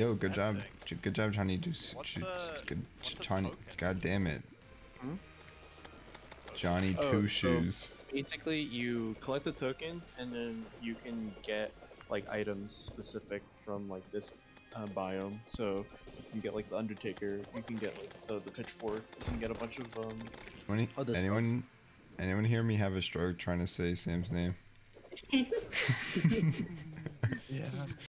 Yo, good job. thing? Good job, Johnny. Do good. God damn it. Hmm? Johnny Oh, Two so- Shoes. Basically, you collect the tokens, and then you can get like items specific from like this uh, biome. So you get like the Undertaker, you can get like the, the pitchfork, you can get a bunch of um. Any, Other oh, stuff. anyone? Anyone hear me have a stroke trying to say Sam's name?